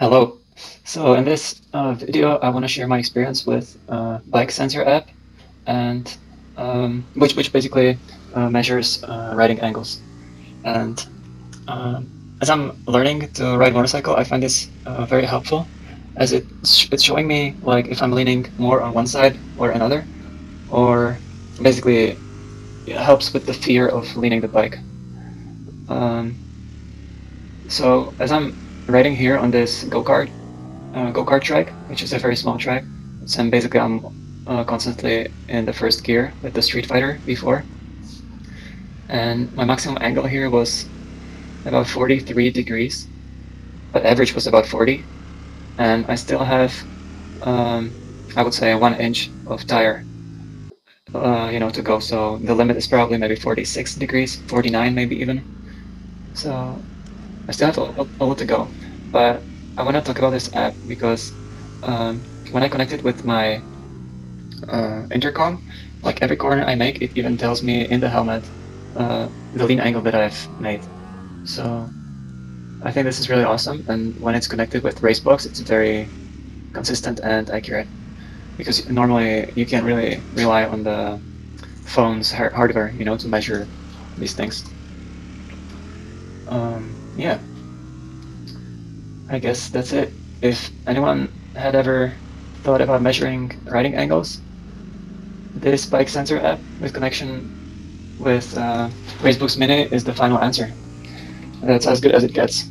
Hello. So in this uh, video, I want to share my experience with uh, Bike Sensor app, and um, which which basically uh, measures uh, riding angles. And um, as I'm learning to ride motorcycle, I find this uh, very helpful, as it it's showing me like if I'm leaning more on one side or another, or basically it helps with the fear of leaning the bike. Um, so as I'm riding here on this go-kart uh, go-kart track, which is a very small track. So I'm basically I'm uh, constantly in the first gear with the Streetfighter V4. And my maximum angle here was about 43 degrees, but average was about 40. And I still have, um, I would say, one inch of tire, uh, you know, to go. So the limit is probably maybe 46 degrees, 49 maybe even. So I still have a, a, a lot to go. But I want to talk about this app because um, when I connect it with my uh, intercom, like every corner I make, it even tells me in the helmet uh, the lean angle that I've made. So I think this is really awesome. And when it's connected with RaceBox, it's very consistent and accurate because normally you can't really rely on the phone's hardware, you know, to measure these things. Um, yeah. I guess that's it. If anyone had ever thought about measuring riding angles, this bike sensor app with connection with uh, RaceBox Mini is the final answer. That's as good as it gets.